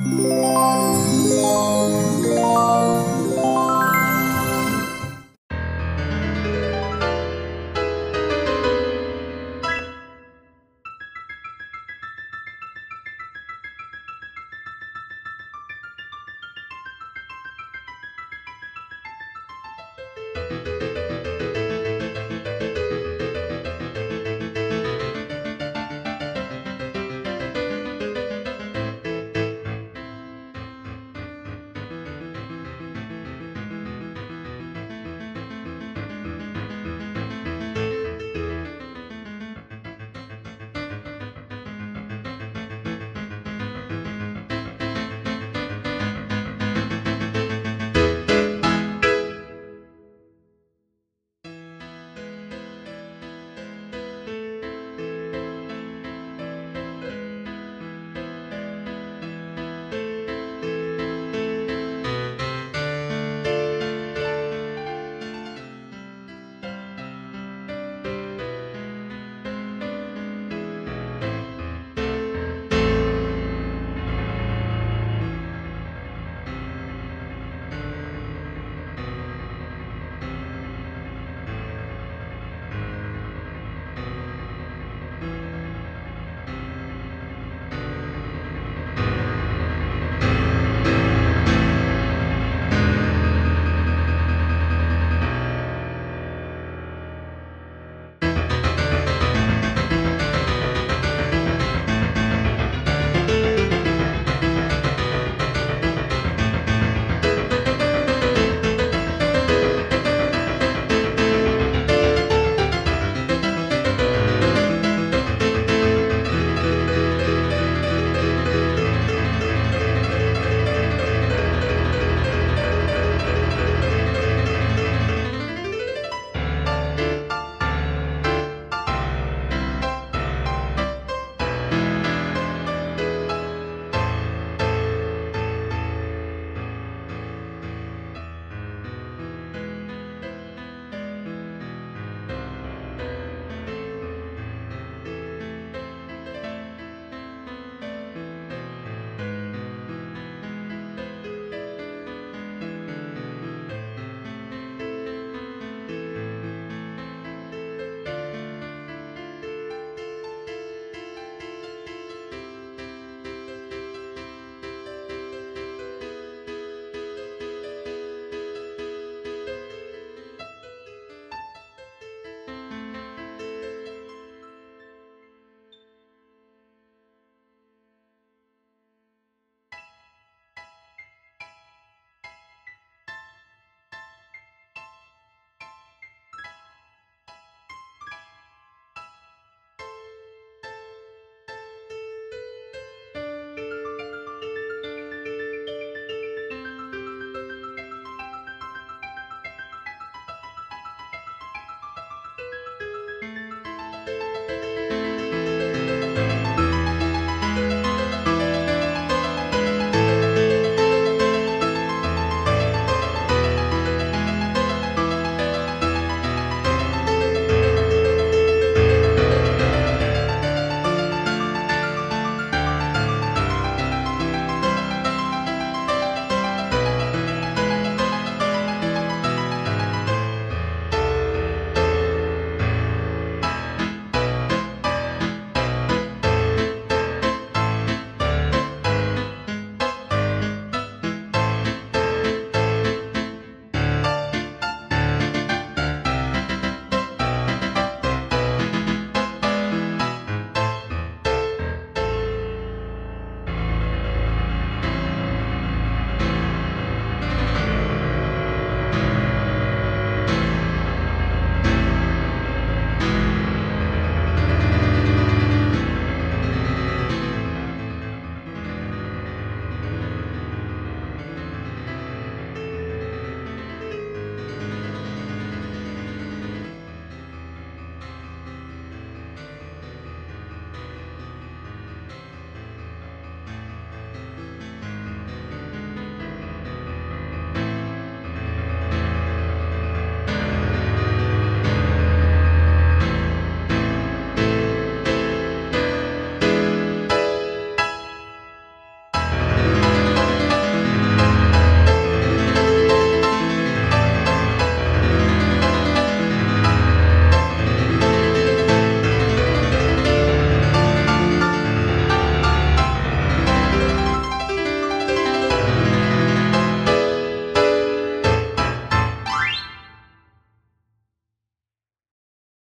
Yeah.